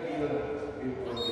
even people